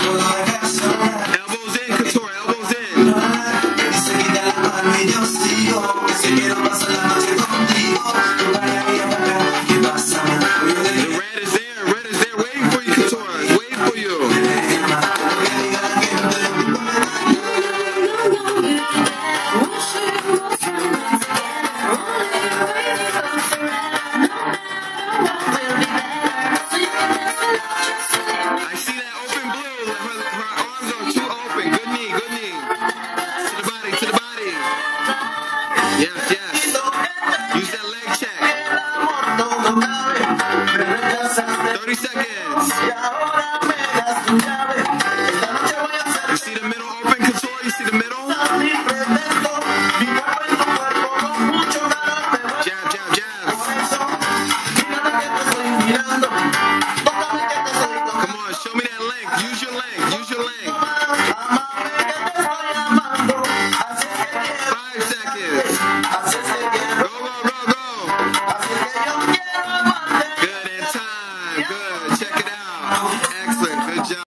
Well, Yeah.